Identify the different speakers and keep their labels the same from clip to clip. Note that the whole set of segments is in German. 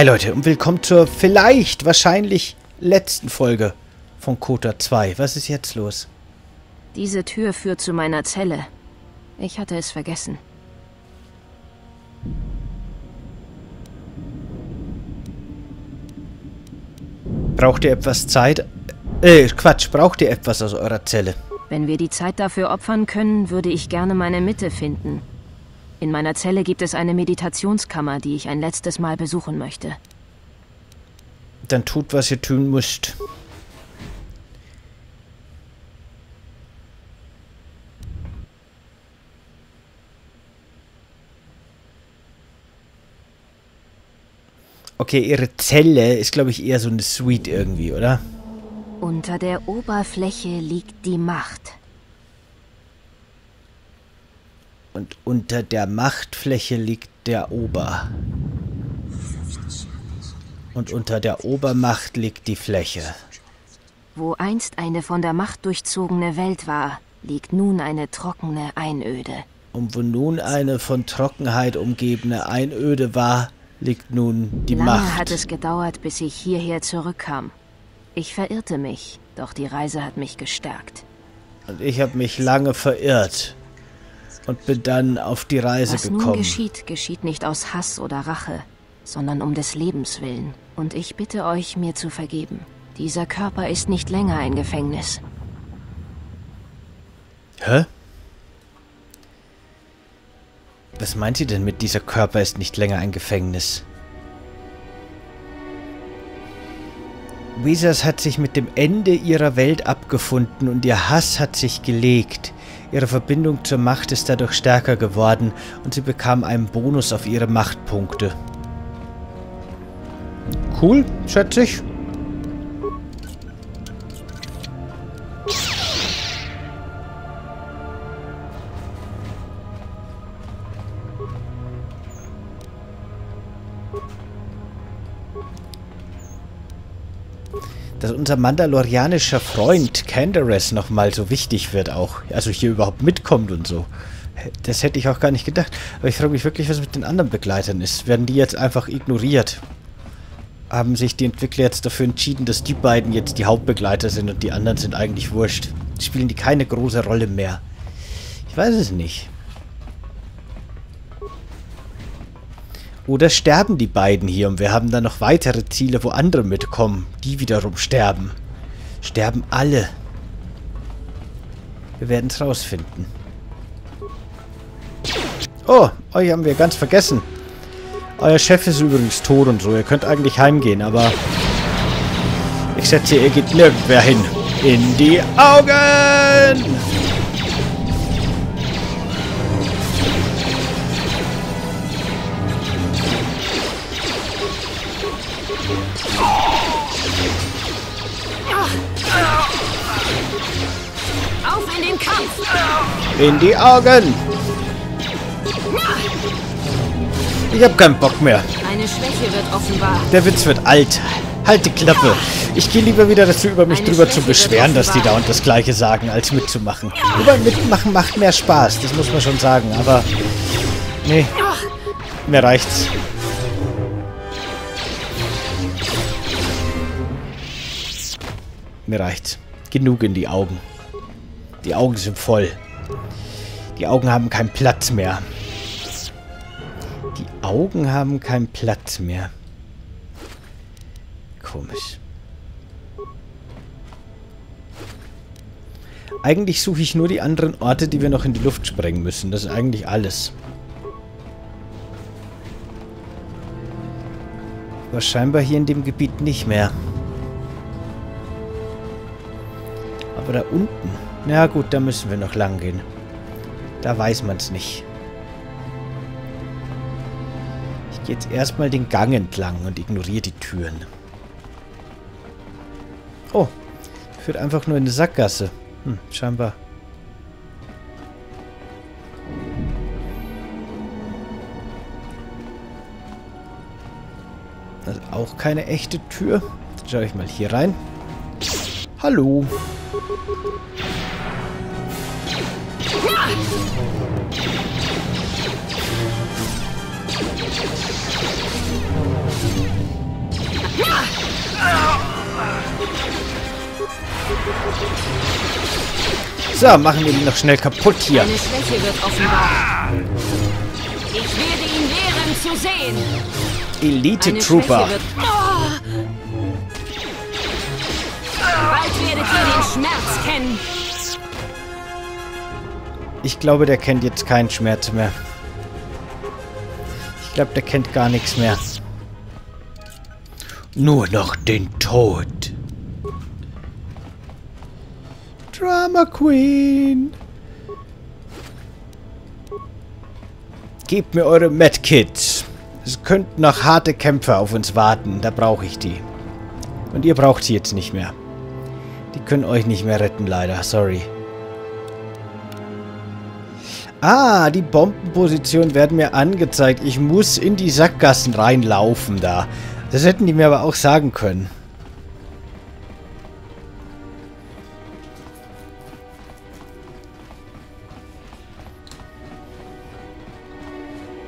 Speaker 1: Hi Leute und willkommen zur vielleicht, wahrscheinlich letzten Folge von Kota 2. Was ist jetzt los?
Speaker 2: Diese Tür führt zu meiner Zelle. Ich hatte es vergessen.
Speaker 1: Braucht ihr etwas Zeit? Äh, Quatsch, braucht ihr etwas aus eurer Zelle?
Speaker 2: Wenn wir die Zeit dafür opfern können, würde ich gerne meine Mitte finden. In meiner Zelle gibt es eine Meditationskammer, die ich ein letztes Mal besuchen möchte.
Speaker 1: Dann tut, was ihr tun müsst. Okay, ihre Zelle ist, glaube ich, eher so eine Suite irgendwie, oder?
Speaker 2: Unter der Oberfläche liegt die Macht.
Speaker 1: Und unter der Machtfläche liegt der Ober. Und unter der Obermacht liegt die Fläche.
Speaker 2: Wo einst eine von der Macht durchzogene Welt war, liegt nun eine trockene Einöde.
Speaker 1: Und wo nun eine von Trockenheit umgebene Einöde war, liegt nun die
Speaker 2: Lange
Speaker 1: Macht.
Speaker 2: hat es gedauert, bis ich hierher zurückkam. Ich verirrte mich, doch die Reise hat mich gestärkt.
Speaker 1: Und ich habe mich lange verirrt. Und bin dann auf die Reise
Speaker 2: Was nun
Speaker 1: gekommen.
Speaker 2: geschieht, geschieht nicht aus Hass oder Rache, sondern um des Lebens willen. Und ich bitte euch, mir zu vergeben. Dieser Körper ist nicht länger ein Gefängnis.
Speaker 1: Hä? Was meint sie denn mit dieser Körper ist nicht länger ein Gefängnis? Wesas hat sich mit dem Ende ihrer Welt abgefunden und ihr Hass hat sich gelegt. Ihre Verbindung zur Macht ist dadurch stärker geworden und sie bekam einen Bonus auf ihre Machtpunkte. Cool, schätze ich. Dass unser mandalorianischer Freund Candares nochmal so wichtig wird auch. Also hier überhaupt mitkommt und so. Das hätte ich auch gar nicht gedacht. Aber ich frage mich wirklich, was mit den anderen Begleitern ist. Werden die jetzt einfach ignoriert? Haben sich die Entwickler jetzt dafür entschieden, dass die beiden jetzt die Hauptbegleiter sind und die anderen sind eigentlich wurscht? Spielen die keine große Rolle mehr? Ich weiß es nicht. Oder sterben die beiden hier und wir haben dann noch weitere Ziele, wo andere mitkommen, die wiederum sterben. Sterben alle. Wir werden es rausfinden. Oh, euch haben wir ganz vergessen. Euer Chef ist übrigens tot und so. Ihr könnt eigentlich heimgehen, aber... Ich schätze, ihr geht nirgendwer hin. In die Augen!
Speaker 2: In
Speaker 1: die Augen! Ich hab keinen Bock mehr.
Speaker 2: Eine Schwäche wird offenbar.
Speaker 1: Der Witz wird alt. Halt die Klappe. Ich gehe lieber wieder dazu über, mich
Speaker 2: Eine
Speaker 1: drüber
Speaker 2: Schwäche
Speaker 1: zu beschweren, dass die
Speaker 2: offenbar.
Speaker 1: dauernd das Gleiche sagen, als mitzumachen. Über mitmachen macht mehr Spaß, das muss man schon sagen, aber... Nee, mir reicht's. Mir reicht's. Genug in die Augen. Die Augen sind voll. Die Augen haben keinen Platz mehr. Die Augen haben keinen Platz mehr. Komisch. Eigentlich suche ich nur die anderen Orte, die wir noch in die Luft sprengen müssen. Das ist eigentlich alles. Aber scheinbar hier in dem Gebiet nicht mehr. Aber da unten. Na gut, da müssen wir noch lang gehen. Da weiß man es nicht. Ich gehe jetzt erstmal den Gang entlang und ignoriere die Türen. Oh, führt einfach nur in eine Sackgasse. Hm, scheinbar. Das ist auch keine echte Tür. Dann schaue ich mal hier rein. Hallo. So, machen wir ihn noch schnell kaputt hier.
Speaker 2: Eine Schwäche wird offenbar. Ich werde ihn lehren zu sehen.
Speaker 1: Elite Trooper.
Speaker 2: Ah! Bald werdet ihr den Schmerz kennen.
Speaker 1: Ich glaube, der kennt jetzt keinen Schmerz mehr. Ich glaube, der kennt gar nichts mehr. Nur noch den Tod. Drama Queen. Gebt mir eure Medkits. Es könnten noch harte Kämpfe auf uns warten. Da brauche ich die. Und ihr braucht sie jetzt nicht mehr. Die können euch nicht mehr retten, leider. Sorry. Ah, die Bombenpositionen werden mir angezeigt. Ich muss in die Sackgassen reinlaufen da. Das hätten die mir aber auch sagen können.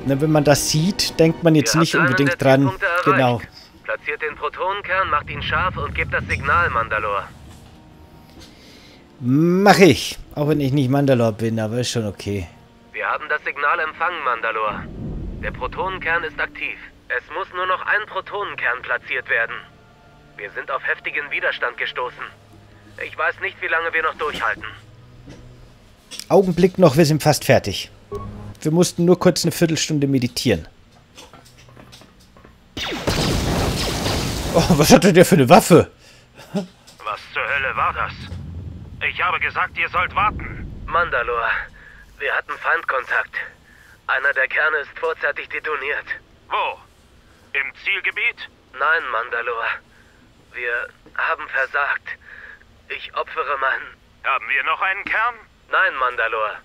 Speaker 1: Na, wenn man das sieht, denkt man jetzt
Speaker 3: Ihr
Speaker 1: nicht unbedingt dran. Genau.
Speaker 3: Platziert den Protonenkern, macht ihn scharf und gebt das Signal, Mandalore.
Speaker 1: Mach ich. Auch wenn ich nicht Mandalore bin, aber ist schon okay.
Speaker 3: Wir haben das Signal empfangen, Mandalore. Der Protonenkern ist aktiv. Es muss nur noch ein Protonenkern platziert werden. Wir sind auf heftigen Widerstand gestoßen. Ich weiß nicht, wie lange wir noch durchhalten.
Speaker 1: Augenblick noch, wir sind fast fertig. Wir mussten nur kurz eine Viertelstunde meditieren. Oh, was hatte der für eine Waffe?
Speaker 3: Was zur Hölle war das? Ich habe gesagt, ihr sollt warten. Mandalore, wir hatten Feindkontakt. Einer der Kerne ist vorzeitig detoniert. Wo? Im Zielgebiet? Nein, Mandalore. Wir haben versagt. Ich opfere meinen... Haben wir noch einen Kern? Nein, Mandalore.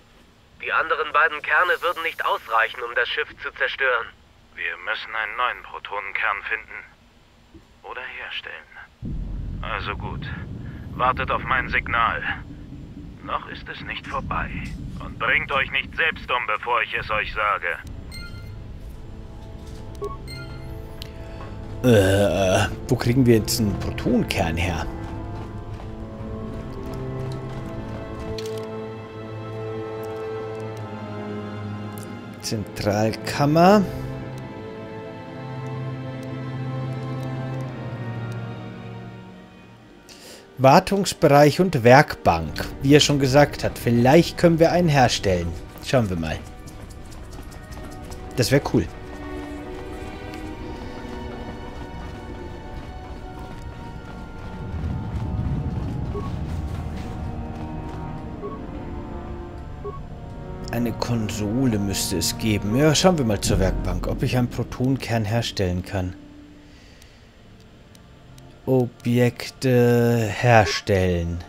Speaker 3: Die anderen beiden Kerne würden nicht ausreichen, um das Schiff zu zerstören. Wir müssen einen neuen Protonenkern finden. Oder herstellen. Also gut. Wartet auf mein Signal. Noch ist es nicht vorbei. Und bringt euch nicht selbst um, bevor ich es euch sage.
Speaker 1: Äh, wo kriegen wir jetzt einen Protonkern her? Zentralkammer. Wartungsbereich und Werkbank. Wie er schon gesagt hat, vielleicht können wir einen herstellen. Schauen wir mal. Das wäre cool. Konsole müsste es geben. Ja, schauen wir mal zur Werkbank, ob ich einen Protonkern herstellen kann. Objekte herstellen.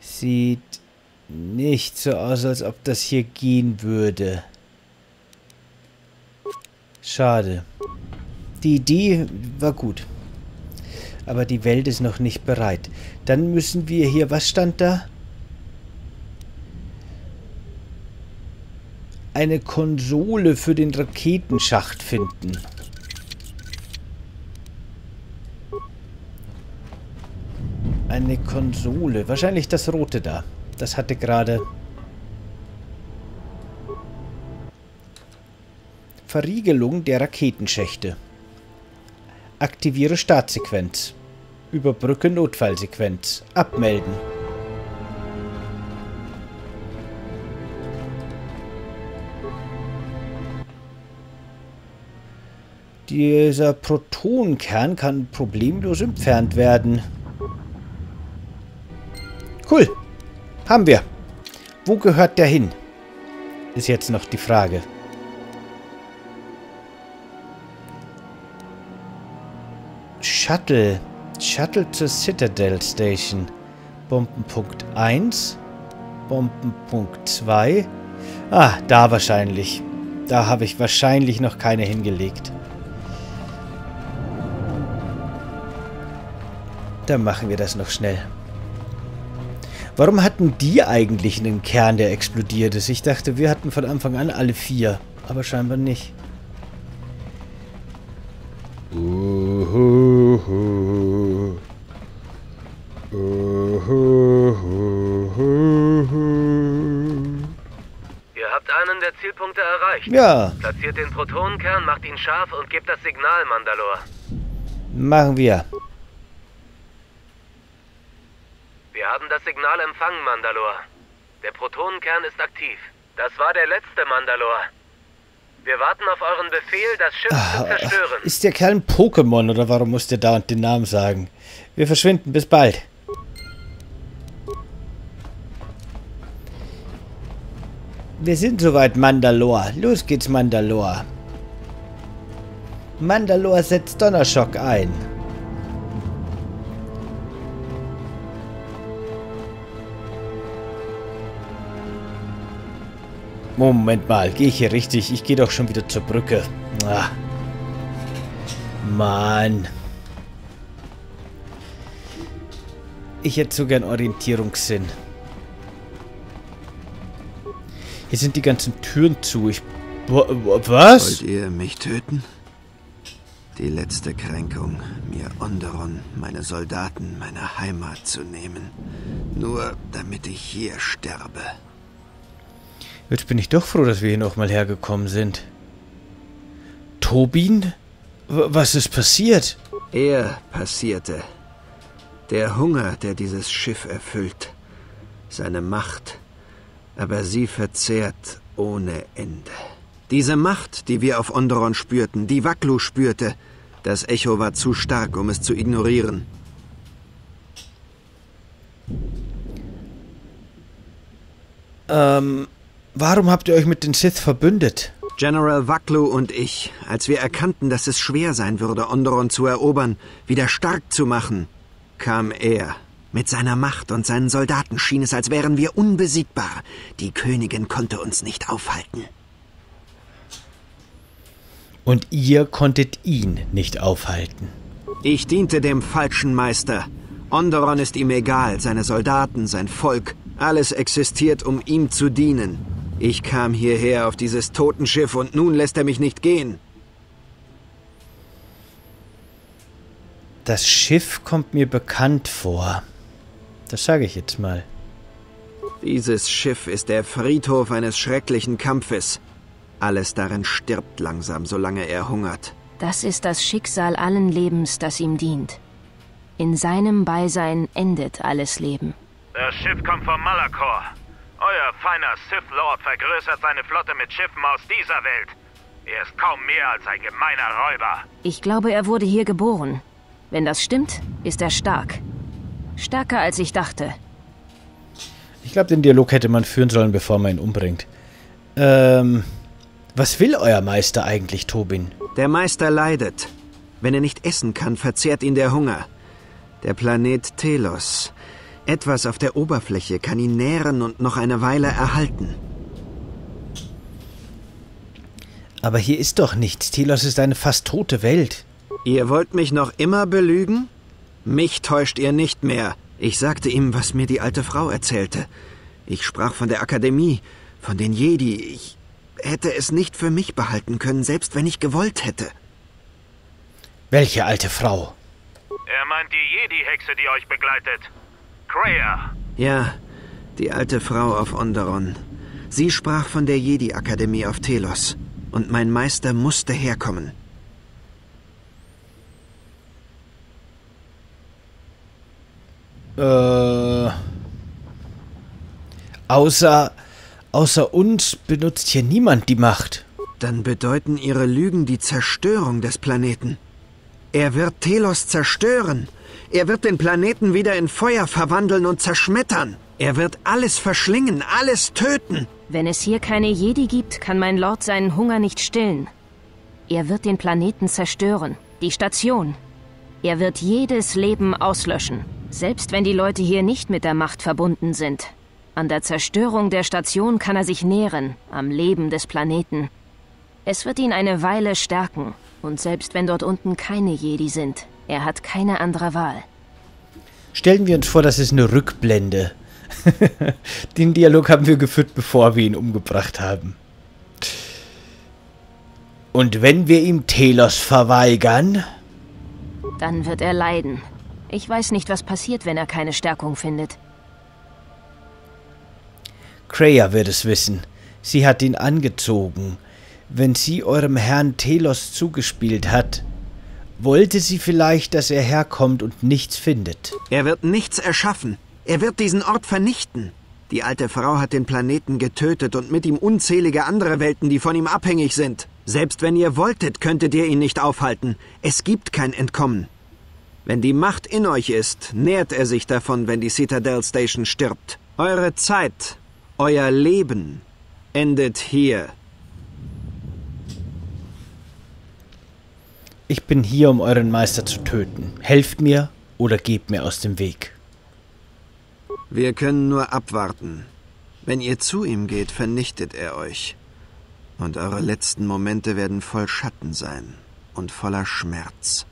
Speaker 1: Sieht nicht so aus, als ob das hier gehen würde. Schade. Die Idee war gut. Aber die Welt ist noch nicht bereit. Dann müssen wir hier... Was stand da? Eine Konsole für den Raketenschacht finden. Eine Konsole. Wahrscheinlich das rote da. Das hatte gerade... Verriegelung der Raketenschächte. Aktiviere Startsequenz. Überbrücke Notfallsequenz. Abmelden. Dieser Protonenkern kann problemlos entfernt werden. Cool. Haben wir. Wo gehört der hin? Ist jetzt noch die Frage. Shuttle. Shuttle zur Citadel Station. Bombenpunkt 1. Bombenpunkt 2. Ah, da wahrscheinlich. Da habe ich wahrscheinlich noch keine hingelegt. Dann machen wir das noch schnell. Warum hatten die eigentlich einen Kern, der explodiert ist? Ich dachte, wir hatten von Anfang an alle vier. Aber scheinbar nicht.
Speaker 3: Ihr habt einen der Zielpunkte erreicht.
Speaker 1: Ja.
Speaker 3: Platziert den Protonenkern, macht ihn scharf und gebt das Signal, Mandalore.
Speaker 1: Machen wir.
Speaker 3: Wir haben das Signal empfangen, Mandalore. Der Protonenkern ist aktiv. Das war der letzte, Mandalore. Wir warten auf euren Befehl, das Schiff zu zerstören.
Speaker 1: Ist der Kerl ein Pokémon oder warum muss der dauernd den Namen sagen? Wir verschwinden. Bis bald. Wir sind soweit, Mandalore. Los geht's, Mandalore. Mandalore setzt Donnerschock ein. Moment mal, gehe ich hier richtig? Ich gehe doch schon wieder zur Brücke. Ah. Mann. Ich hätte so gern Orientierungssinn. Hier sind die ganzen Türen zu. Ich... Was?
Speaker 4: Wollt ihr mich töten? Die letzte Kränkung, mir Onderon, meine Soldaten, meine Heimat zu nehmen. Nur damit ich hier sterbe.
Speaker 1: Jetzt bin ich doch froh, dass wir hier nochmal hergekommen sind. Tobin? Was ist passiert?
Speaker 4: Er passierte. Der Hunger, der dieses Schiff erfüllt. Seine Macht. Aber sie verzehrt ohne Ende. Diese Macht, die wir auf Onderon spürten, die Waklu spürte, das Echo war zu stark, um es zu ignorieren.
Speaker 1: Ähm, warum habt ihr euch mit den Sith verbündet?
Speaker 4: General Waklu und ich, als wir erkannten, dass es schwer sein würde, Onderon zu erobern, wieder stark zu machen, kam er. Mit seiner Macht und seinen Soldaten schien es, als wären wir unbesiegbar. Die Königin konnte uns nicht aufhalten.
Speaker 1: Und ihr konntet ihn nicht aufhalten.
Speaker 4: Ich diente dem falschen Meister. Onderon ist ihm egal, seine Soldaten, sein Volk, alles existiert, um ihm zu dienen. Ich kam hierher auf dieses Totenschiff und nun lässt er mich nicht gehen.
Speaker 1: Das Schiff kommt mir bekannt vor. Das sage ich jetzt mal.
Speaker 4: Dieses Schiff ist der Friedhof eines schrecklichen Kampfes. Alles darin stirbt langsam, solange er hungert.
Speaker 2: Das ist das Schicksal allen Lebens, das ihm dient. In seinem Beisein endet alles Leben.
Speaker 3: Das Schiff kommt vom Malakor. Euer feiner Sith Lord vergrößert seine Flotte mit Schiffen aus dieser Welt. Er ist kaum mehr als ein gemeiner Räuber.
Speaker 2: Ich glaube, er wurde hier geboren. Wenn das stimmt, ist er stark. Stärker als ich dachte.
Speaker 1: Ich glaube, den Dialog hätte man führen sollen, bevor man ihn umbringt. Ähm, was will euer Meister eigentlich, Tobin?
Speaker 4: Der Meister leidet. Wenn er nicht essen kann, verzehrt ihn der Hunger. Der Planet Telos. Etwas auf der Oberfläche kann ihn nähren und noch eine Weile erhalten.
Speaker 1: Aber hier ist doch nichts. Telos ist eine fast tote Welt.
Speaker 4: Ihr wollt mich noch immer belügen? Mich täuscht ihr nicht mehr. Ich sagte ihm, was mir die alte Frau erzählte. Ich sprach von der Akademie, von den Jedi. Ich hätte es nicht für mich behalten können, selbst wenn ich gewollt hätte.
Speaker 1: Welche alte Frau?
Speaker 3: Er meint die Jedi-Hexe, die euch begleitet. Kreia.
Speaker 4: Ja, die alte Frau auf Onderon. Sie sprach von der Jedi-Akademie auf Telos. Und mein Meister musste herkommen.
Speaker 1: Äh. Außer. Außer uns benutzt hier niemand die Macht.
Speaker 4: Dann bedeuten ihre Lügen die Zerstörung des Planeten. Er wird Telos zerstören. Er wird den Planeten wieder in Feuer verwandeln und zerschmettern. Er wird alles verschlingen, alles töten.
Speaker 2: Wenn es hier keine Jedi gibt, kann mein Lord seinen Hunger nicht stillen. Er wird den Planeten zerstören, die Station. Er wird jedes Leben auslöschen, selbst wenn die Leute hier nicht mit der Macht verbunden sind. An der Zerstörung der Station kann er sich nähren, am Leben des Planeten. Es wird ihn eine Weile stärken, und selbst wenn dort unten keine Jedi sind, er hat keine andere Wahl.
Speaker 1: Stellen wir uns vor, das ist eine Rückblende. Den Dialog haben wir geführt, bevor wir ihn umgebracht haben. Und wenn wir ihm Telos verweigern?
Speaker 2: Dann wird er leiden. Ich weiß nicht, was passiert, wenn er keine Stärkung findet.
Speaker 1: Kreia wird es wissen. Sie hat ihn angezogen. Wenn sie eurem Herrn Telos zugespielt hat, wollte sie vielleicht, dass er herkommt und nichts findet.
Speaker 4: Er wird nichts erschaffen. Er wird diesen Ort vernichten. Die alte Frau hat den Planeten getötet und mit ihm unzählige andere Welten, die von ihm abhängig sind. Selbst wenn ihr wolltet, könntet ihr ihn nicht aufhalten. Es gibt kein Entkommen. Wenn die Macht in euch ist, nährt er sich davon, wenn die Citadel Station stirbt. Eure Zeit, euer Leben endet hier.
Speaker 1: Ich bin hier, um euren Meister zu töten. Helft mir oder gebt mir aus dem Weg.
Speaker 4: Wir können nur abwarten. Wenn ihr zu ihm geht, vernichtet er euch. Und eure letzten Momente werden voll Schatten sein und voller Schmerz.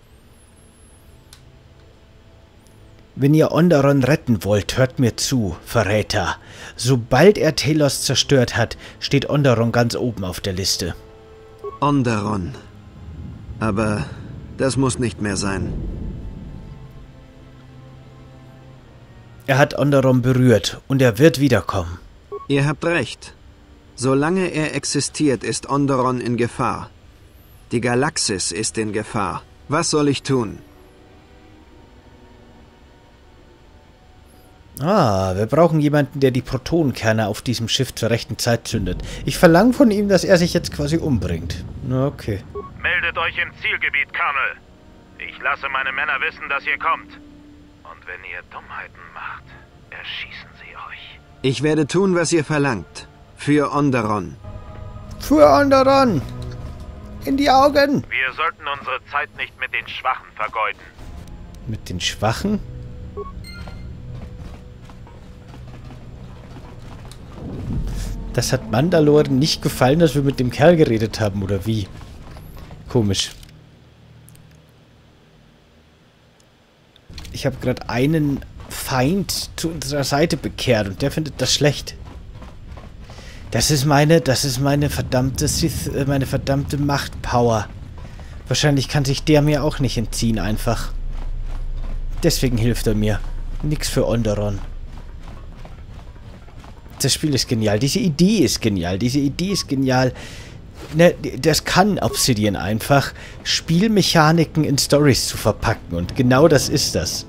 Speaker 1: Wenn ihr Onderon retten wollt, hört mir zu, Verräter. Sobald er Telos zerstört hat, steht Onderon ganz oben auf der Liste.
Speaker 4: Onderon. Aber das muss nicht mehr sein.
Speaker 1: Er hat Onderon berührt und er wird wiederkommen.
Speaker 4: Ihr habt recht. Solange er existiert, ist Onderon in Gefahr. Die Galaxis ist in Gefahr. Was soll ich tun?
Speaker 1: Ah, wir brauchen jemanden, der die Protonenkerne auf diesem Schiff zur rechten Zeit zündet. Ich verlange von ihm, dass er sich jetzt quasi umbringt. Na, okay.
Speaker 3: Meldet euch im Zielgebiet, Colonel. Ich lasse meine Männer wissen, dass ihr kommt. Und wenn ihr Dummheiten macht, erschießen sie euch.
Speaker 4: Ich werde tun, was ihr verlangt. Für Onderon.
Speaker 1: Für Onderon! In die Augen!
Speaker 3: Wir sollten unsere Zeit nicht mit den Schwachen vergeuden.
Speaker 1: Mit den Schwachen? Das hat Mandalore nicht gefallen, dass wir mit dem Kerl geredet haben, oder wie? Komisch. Ich habe gerade einen Feind zu unserer Seite bekehrt und der findet das schlecht. Das ist meine, das ist meine verdammte Sith, äh, meine verdammte Machtpower. Wahrscheinlich kann sich der mir auch nicht entziehen, einfach. Deswegen hilft er mir. Nix für Onderon das Spiel ist genial. Diese Idee ist genial. Diese Idee ist genial. Ne, das kann Obsidian einfach, Spielmechaniken in Stories zu verpacken. Und genau das ist das.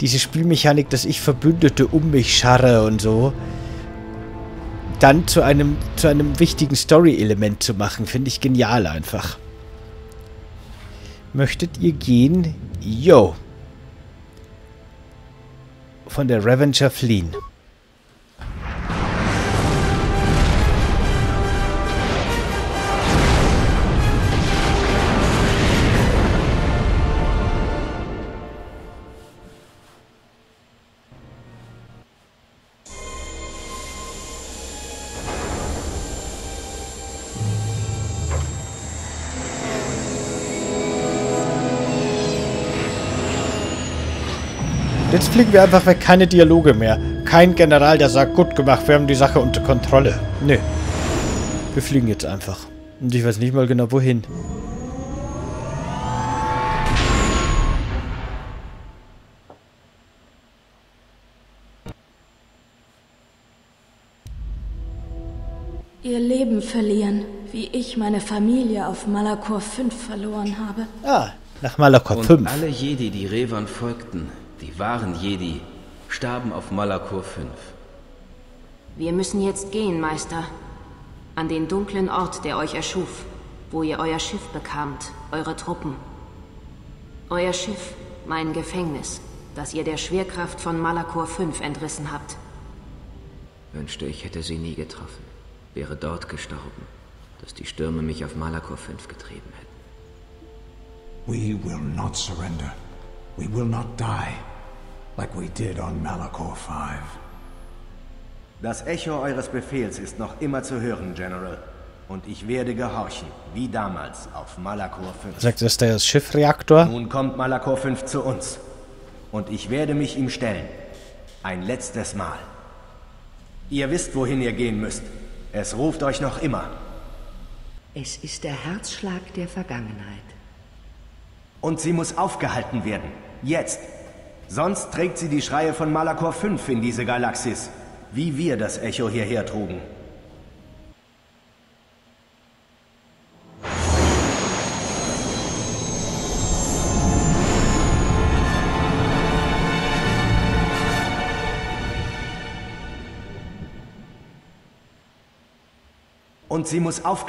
Speaker 1: Diese Spielmechanik, dass ich Verbündete um mich scharre und so, dann zu einem, zu einem wichtigen Story-Element zu machen, finde ich genial einfach. Möchtet ihr gehen? Yo. Von der Revenger fliehen. Jetzt fliegen wir einfach weg, keine Dialoge mehr. Kein General, der sagt, gut gemacht, wir haben die Sache unter Kontrolle. Nö. Wir fliegen jetzt einfach. Und ich weiß nicht mal genau, wohin.
Speaker 5: Ihr Leben verlieren, wie ich meine Familie auf Malakor 5 verloren habe.
Speaker 1: Ah, nach Malakor 5. Und
Speaker 6: alle Jedi, die Revan folgten, die wahren Jedi starben auf Malakor 5.
Speaker 2: Wir müssen jetzt gehen, Meister. An den dunklen Ort, der euch erschuf, wo ihr euer Schiff bekamt, eure Truppen. Euer Schiff, mein Gefängnis, das ihr der Schwerkraft von Malakor 5 entrissen habt.
Speaker 6: Wünschte, ich hätte sie nie getroffen. Wäre dort gestorben, dass die Stürme mich auf Malakor 5 getrieben hätten.
Speaker 7: We will not surrender. We will not die, like we did on Malachor 5.
Speaker 8: Das Echo eures Befehls ist noch immer zu hören, General. Und ich werde gehorchen, wie damals auf Malachor 5.
Speaker 1: Sagt das der Schiffreaktor?
Speaker 8: Nun kommt Malachor 5 zu uns. Und ich werde mich ihm stellen. Ein letztes Mal. Ihr wisst, wohin ihr gehen müsst. Es ruft euch noch immer.
Speaker 9: Es ist der Herzschlag der Vergangenheit.
Speaker 8: Und sie muss aufgehalten werden. Jetzt. Sonst trägt sie die Schreie von Malakor 5 in diese Galaxis. wie wir das Echo hierher trugen. Und sie muss auf...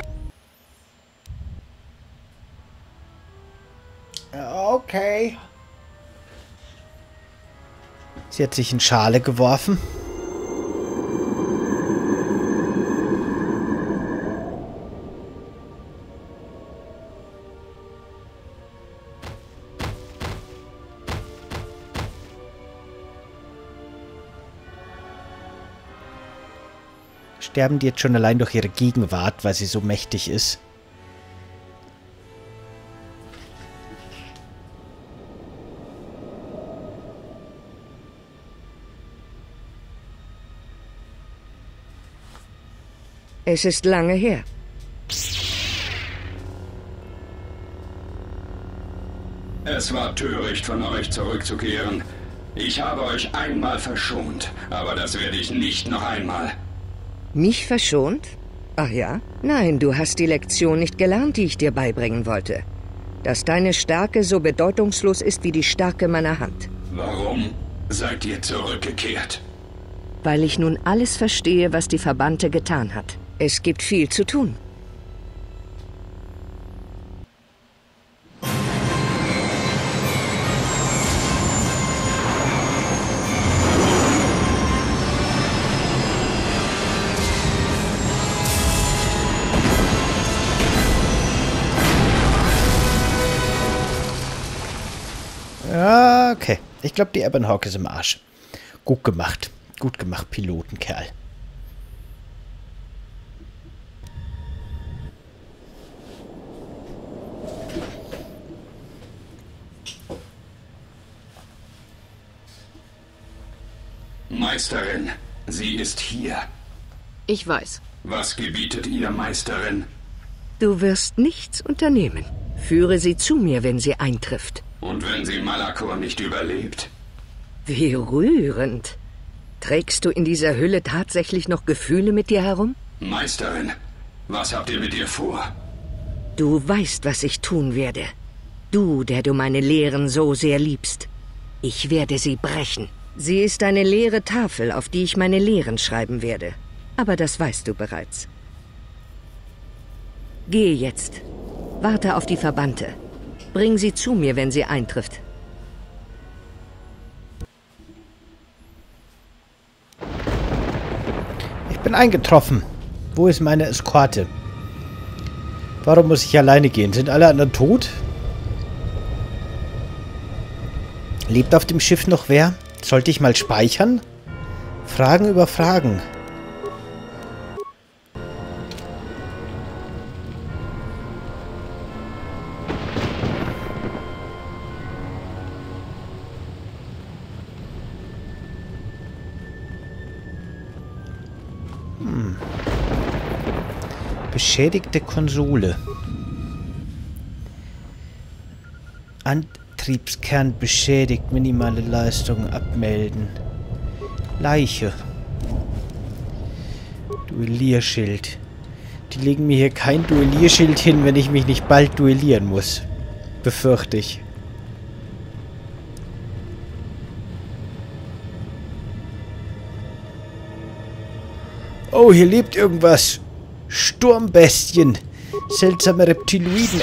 Speaker 1: Okay. Sie hat sich in Schale geworfen. Sterben die jetzt schon allein durch ihre Gegenwart, weil sie so mächtig ist?
Speaker 9: Es ist lange her.
Speaker 10: Es war töricht von euch zurückzukehren. Ich habe euch einmal verschont, aber das werde ich nicht noch einmal.
Speaker 9: Mich verschont? Ach ja? Nein, du hast die Lektion nicht gelernt, die ich dir beibringen wollte. Dass deine Stärke so bedeutungslos ist wie die Stärke meiner Hand.
Speaker 10: Warum seid ihr zurückgekehrt?
Speaker 9: Weil ich nun alles verstehe, was die Verbannte getan hat. Es gibt viel zu tun.
Speaker 1: Okay. Ich glaube, die Ebbenhawk ist im Arsch. Gut gemacht. Gut gemacht, Pilotenkerl.
Speaker 10: Meisterin, sie ist hier.
Speaker 2: Ich weiß.
Speaker 10: Was gebietet ihr, Meisterin?
Speaker 9: Du wirst nichts unternehmen. Führe sie zu mir, wenn sie eintrifft.
Speaker 10: Und wenn sie Malakor nicht überlebt?
Speaker 9: Wie rührend. Trägst du in dieser Hülle tatsächlich noch Gefühle mit dir herum?
Speaker 10: Meisterin, was habt ihr mit ihr vor?
Speaker 9: Du weißt, was ich tun werde. Du, der du meine Lehren so sehr liebst. Ich werde sie brechen. Sie ist eine leere Tafel, auf die ich meine Lehren schreiben werde. Aber das weißt du bereits. Geh jetzt. Warte auf die Verbannte. Bring sie zu mir, wenn sie eintrifft.
Speaker 1: Ich bin eingetroffen. Wo ist meine Eskorte? Warum muss ich alleine gehen? Sind alle anderen tot? Lebt auf dem Schiff noch wer? Sollte ich mal speichern? Fragen über Fragen. Hm. Beschädigte Konsole. Antriebskern beschädigt. Minimale Leistung abmelden. Leiche. Duellierschild. Die legen mir hier kein Duellierschild hin, wenn ich mich nicht bald duellieren muss. Befürchte ich. Oh, hier lebt irgendwas. Sturmbestien. Seltsame Reptiloiden,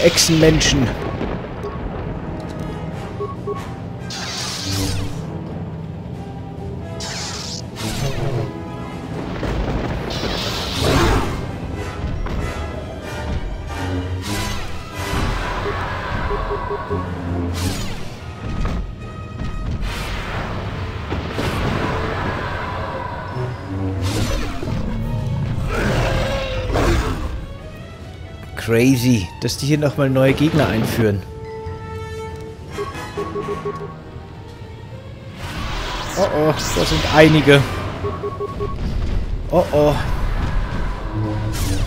Speaker 1: Crazy, dass die hier nochmal neue Gegner einführen. Oh oh, da sind einige. Oh oh.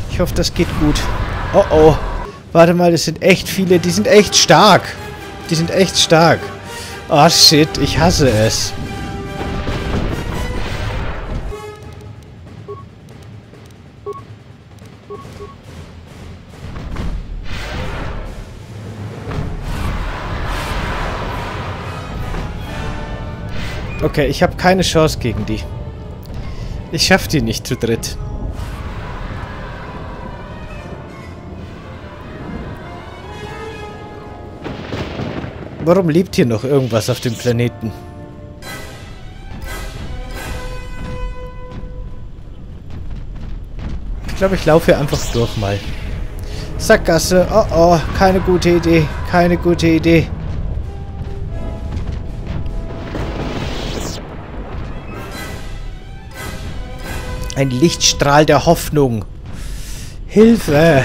Speaker 1: Ich hoffe, das geht gut. Oh oh. Warte mal, das sind echt viele. Die sind echt stark. Die sind echt stark. Oh shit, ich hasse es. Okay, ich habe keine Chance gegen die. Ich schaff die nicht zu dritt. Warum lebt hier noch irgendwas auf dem Planeten? Ich glaube, ich laufe hier einfach durch mal. Sackgasse. Oh oh, keine gute Idee. Keine gute Idee. Ein Lichtstrahl der Hoffnung. Hilfe!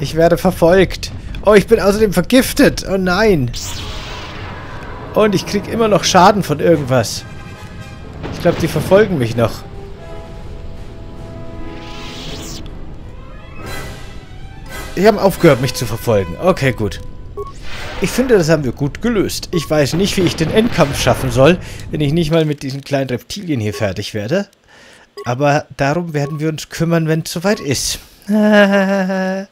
Speaker 1: Ich werde verfolgt. Oh, ich bin außerdem vergiftet. Oh nein. Und ich krieg immer noch Schaden von irgendwas. Ich glaube, die verfolgen mich noch. Die haben aufgehört, mich zu verfolgen. Okay, gut. Ich finde, das haben wir gut gelöst. Ich weiß nicht, wie ich den Endkampf schaffen soll, wenn ich nicht mal mit diesen kleinen Reptilien hier fertig werde. Aber darum werden wir uns kümmern, wenn es soweit ist. äh,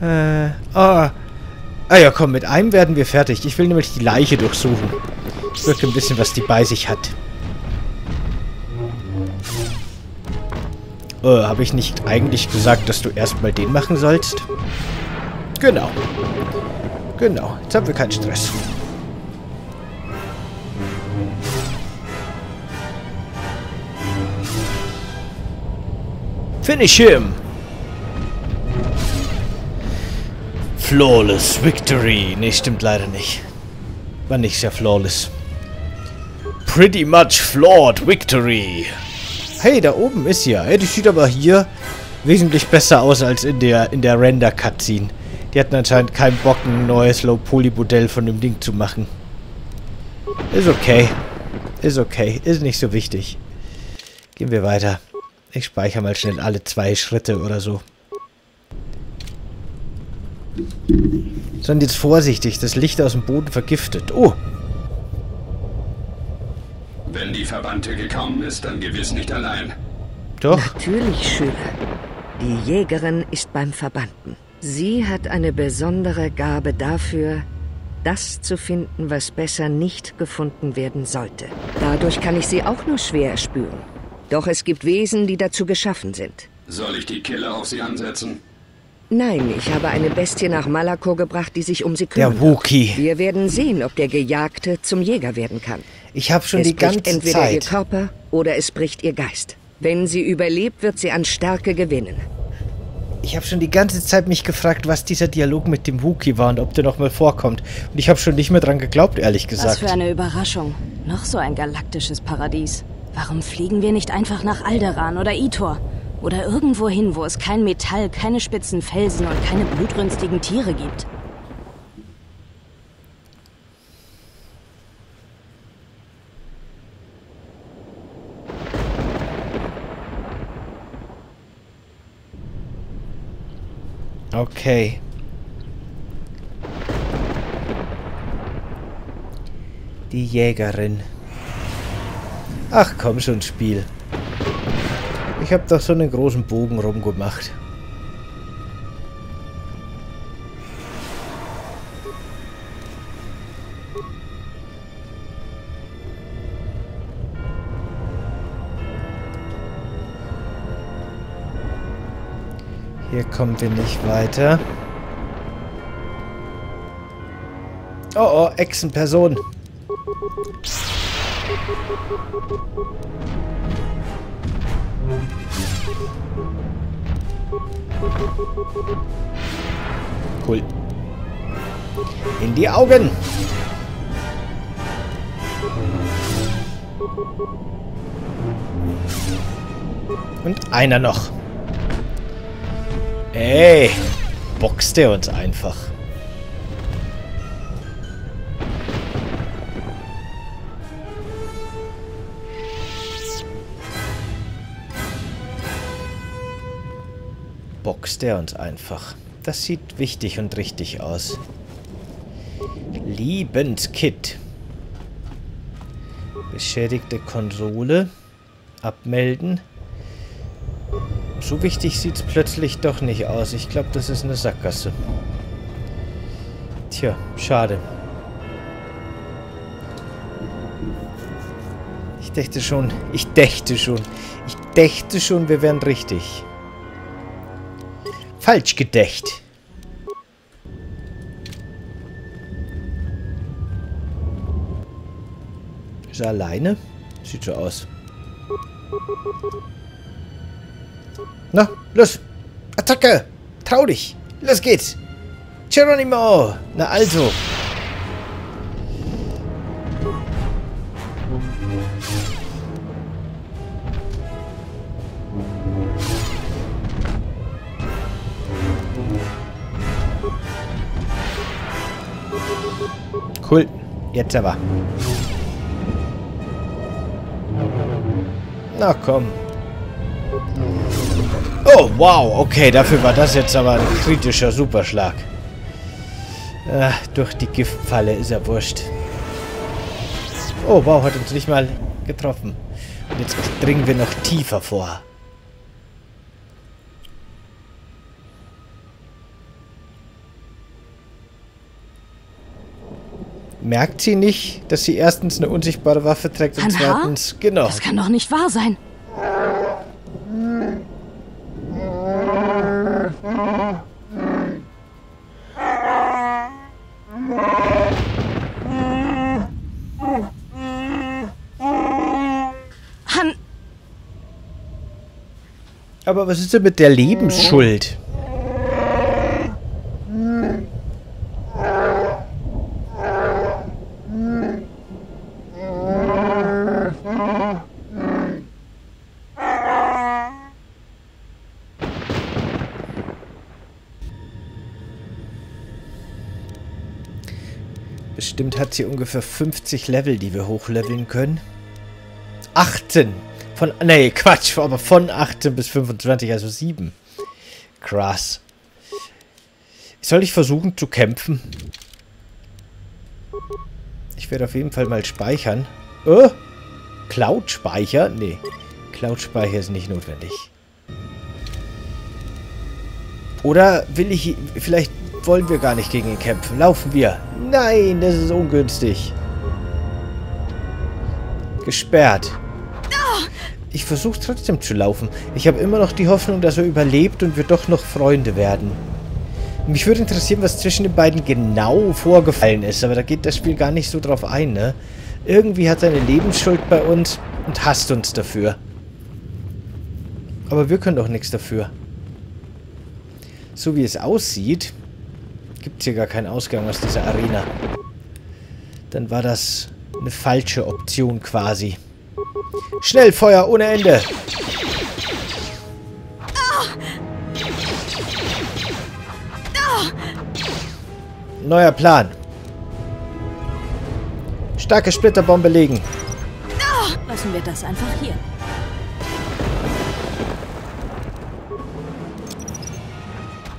Speaker 1: äh, oh. Ah ja, komm, mit einem werden wir fertig. Ich will nämlich die Leiche durchsuchen. Ich möchte ein bisschen, was die bei sich hat. Äh, habe ich nicht eigentlich gesagt, dass du erstmal den machen sollst? Genau. Genau. Jetzt haben wir keinen Stress. Finish him! Flawless Victory. Nee, stimmt leider nicht. War nicht sehr flawless. Pretty much flawed Victory. Hey, da oben ist sie ja. Hey, die sieht aber hier wesentlich besser aus als in der, in der Render-Cutscene. Die hatten anscheinend keinen Bock, ein neues Low-Poly-Modell von dem Ding zu machen. Ist okay. Ist okay. Ist nicht so wichtig. Gehen wir weiter. Ich speichere mal schnell alle zwei Schritte oder so. Sondern jetzt vorsichtig, das Licht aus dem Boden vergiftet. Oh,
Speaker 10: wenn die Verbannte gekommen ist, dann gewiss nicht allein.
Speaker 1: Doch.
Speaker 9: Natürlich, Schüler. Die Jägerin ist beim Verbannten. Sie hat eine besondere Gabe dafür, das zu finden, was besser nicht gefunden werden sollte. Dadurch kann ich sie auch nur schwer erspüren. Doch es gibt Wesen, die dazu geschaffen sind.
Speaker 10: Soll ich die Killer auf sie ansetzen?
Speaker 9: Nein, ich habe eine Bestie nach Malakor gebracht, die sich um sie kümmert.
Speaker 1: Der Wookie.
Speaker 9: Wir werden sehen, ob der Gejagte zum Jäger werden kann.
Speaker 1: Ich habe schon
Speaker 9: es
Speaker 1: die ganze
Speaker 9: bricht entweder
Speaker 1: Zeit...
Speaker 9: ihr Körper oder es bricht ihr Geist. Wenn sie überlebt, wird sie an Stärke gewinnen.
Speaker 1: Ich habe schon die ganze Zeit mich gefragt, was dieser Dialog mit dem Wookie war und ob der nochmal vorkommt. Und ich habe schon nicht mehr dran geglaubt, ehrlich gesagt.
Speaker 5: Was für eine Überraschung. Noch so ein galaktisches Paradies. Warum fliegen wir nicht einfach nach Alderan oder Itor? Oder irgendwo hin, wo es kein Metall, keine spitzen Felsen und keine blutrünstigen Tiere gibt.
Speaker 1: Okay. Die Jägerin. Ach komm schon, Spiel. Ich habe doch so einen großen Bogen rumgemacht. Hier kommen wir nicht weiter. Oh, oh, Echsenperson. Cool. In die Augen. Und einer noch. Ey, boxt der uns einfach. Boxt er uns einfach. Das sieht wichtig und richtig aus. Liebenskit. Beschädigte Konsole. Abmelden. So wichtig sieht es plötzlich doch nicht aus. Ich glaube, das ist eine Sackgasse. Tja, schade. dächte schon, ich dächte schon, ich dächte schon, wir wären richtig. Falsch gedächt. Ist er alleine? Sieht so aus. Na, los! Attacke! Trau dich! Los geht's! Geronimo! Na also! Jetzt aber. Na komm. Oh, wow. Okay, dafür war das jetzt aber ein kritischer Superschlag. Ach, durch die Giftfalle ist er wurscht. Oh, wow, hat uns nicht mal getroffen. Und jetzt dringen wir noch tiefer vor. Merkt sie nicht, dass sie erstens eine unsichtbare Waffe trägt und
Speaker 5: Ein
Speaker 1: zweitens... Genau.
Speaker 5: Das kann doch nicht wahr sein. Han...
Speaker 1: Aber was ist denn mit der Lebensschuld? Hat sie ungefähr 50 Level, die wir hochleveln können. 18! Von, nee, Quatsch, aber von 18 bis 25, also 7. Krass. Soll ich versuchen zu kämpfen? Ich werde auf jeden Fall mal speichern. Oh! Cloud-Speicher? Nee. Cloud-Speicher ist nicht notwendig. Oder will ich... Vielleicht wollen wir gar nicht gegen ihn kämpfen. Laufen wir. Nein, das ist ungünstig. Gesperrt. Ich versuche trotzdem zu laufen. Ich habe immer noch die Hoffnung, dass er überlebt und wir doch noch Freunde werden. Mich würde interessieren, was zwischen den beiden genau vorgefallen ist, aber da geht das Spiel gar nicht so drauf ein, ne? Irgendwie hat er eine Lebensschuld bei uns und hasst uns dafür. Aber wir können doch nichts dafür. So wie es aussieht, gibt es hier gar keinen Ausgang aus dieser Arena. Dann war das eine falsche Option quasi. Schnellfeuer ohne Ende. Neuer Plan. Starke Splitterbombe legen.
Speaker 5: Lassen wir das einfach hier.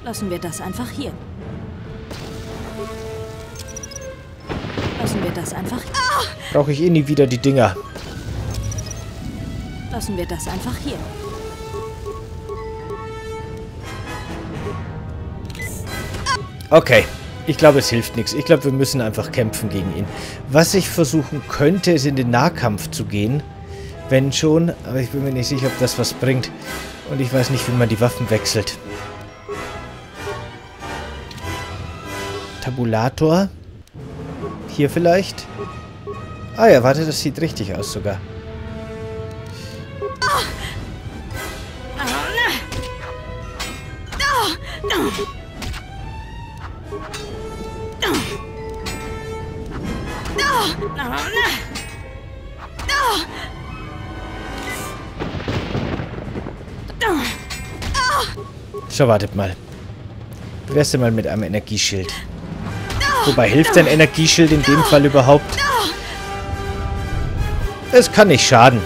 Speaker 5: Lassen wir das einfach hier. Wir das einfach...
Speaker 1: Brauche ich eh nie wieder die Dinger.
Speaker 5: Lassen wir das einfach hier.
Speaker 1: Okay. Ich glaube, es hilft nichts. Ich glaube, wir müssen einfach kämpfen gegen ihn. Was ich versuchen könnte, ist in den Nahkampf zu gehen. Wenn schon. Aber ich bin mir nicht sicher, ob das was bringt. Und ich weiß nicht, wie man die Waffen wechselt. Tabulator. Hier vielleicht? Ah ja, warte, das sieht richtig aus sogar. So, wartet mal. Wie wär's denn mal mit einem Energieschild? Wobei, hilft ein Energieschild in dem Fall überhaupt? Es kann nicht schaden.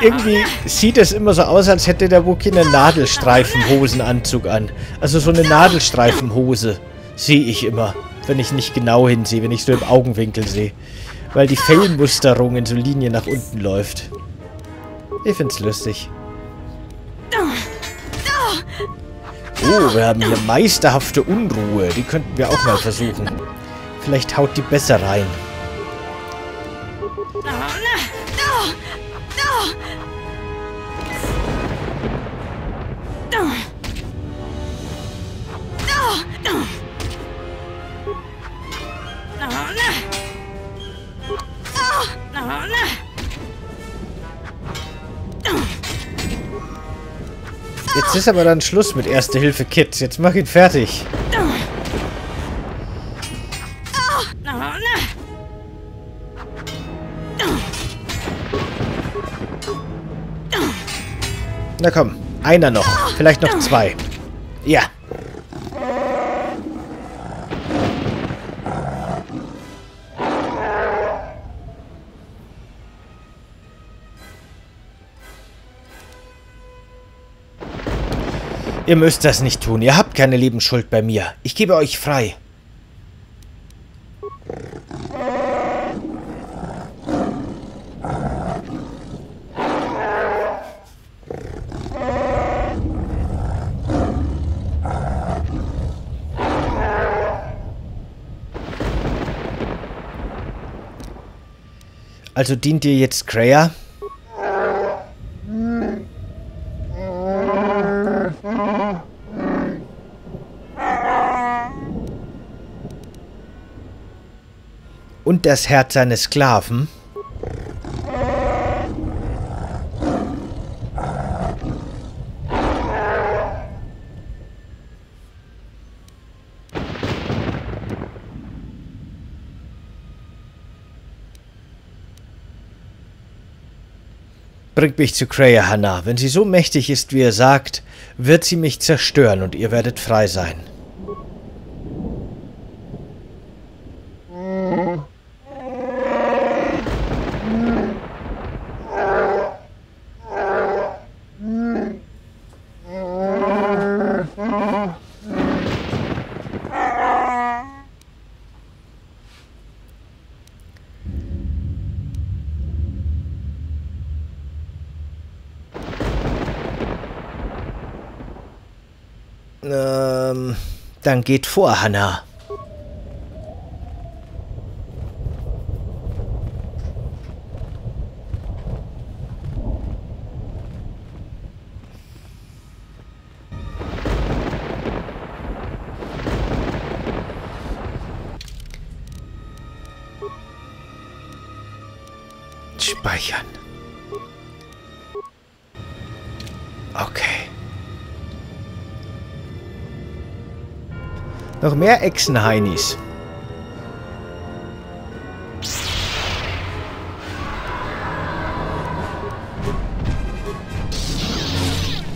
Speaker 1: Irgendwie sieht es immer so aus, als hätte der Wookie einen Nadelstreifenhosenanzug an. Also so eine Nadelstreifenhose sehe ich immer, wenn ich nicht genau hinsehe, wenn ich so im Augenwinkel sehe. Weil die Fellmusterung in so Linien nach unten läuft. Ich find's lustig. Oh, wir haben hier meisterhafte Unruhe. Die könnten wir auch mal versuchen. Vielleicht haut die besser rein. Jetzt ist aber dann Schluss mit Erste Hilfe Kit. Jetzt mach ihn fertig. Na komm, einer noch. Vielleicht noch zwei. Ja. Ihr müsst das nicht tun. Ihr habt keine Lebensschuld bei mir. Ich gebe euch frei. Also dient ihr jetzt Kreia? Und das Herz seines Sklaven? Bringt mich zu Kreia, Hannah. Wenn sie so mächtig ist, wie er sagt, wird sie mich zerstören und ihr werdet frei sein. Ähm, dann geht vor, Hannah. Speichern. Noch mehr Echsenheinis.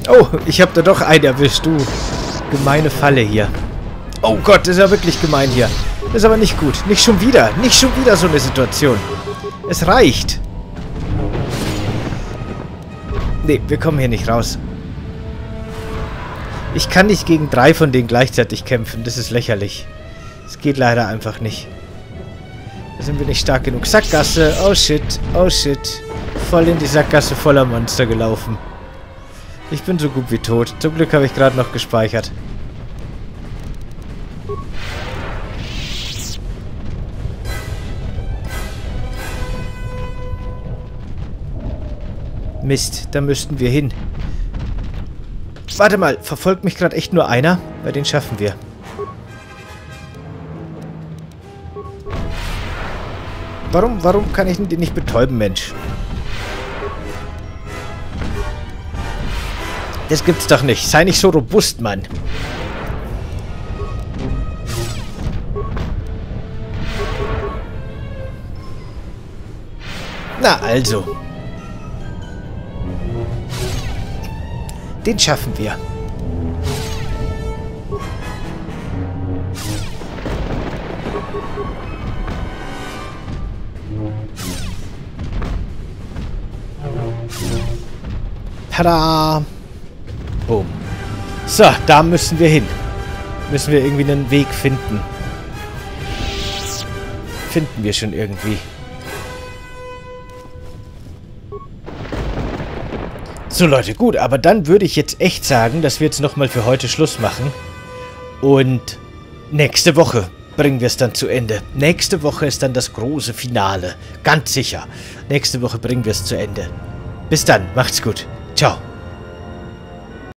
Speaker 1: Oh, ich habe da doch einen erwischt, du. Gemeine Falle hier. Oh Gott, das ist ja wirklich gemein hier. Das ist aber nicht gut. Nicht schon wieder. Nicht schon wieder so eine Situation. Es reicht. Nee, wir kommen hier nicht raus. Ich kann nicht gegen drei von denen gleichzeitig kämpfen. Das ist lächerlich. Es geht leider einfach nicht. Da sind wir nicht stark genug. Sackgasse. Oh shit. Oh shit. Voll in die Sackgasse voller Monster gelaufen. Ich bin so gut wie tot. Zum Glück habe ich gerade noch gespeichert. Mist, da müssten wir hin. Warte mal, verfolgt mich gerade echt nur einer? Bei den schaffen wir. Warum, warum kann ich den nicht betäuben, Mensch? Das gibt's doch nicht. Sei nicht so robust, Mann. Na also. Den schaffen wir. Tada! Boom. So, da müssen wir hin. Müssen wir irgendwie einen Weg finden. Finden wir schon irgendwie. So Leute, gut, aber dann würde ich jetzt echt sagen, dass wir jetzt nochmal für heute Schluss machen. Und nächste Woche bringen wir es dann zu Ende. Nächste Woche ist dann das große Finale. Ganz sicher. Nächste Woche bringen wir es zu Ende. Bis dann, macht's gut. Ciao.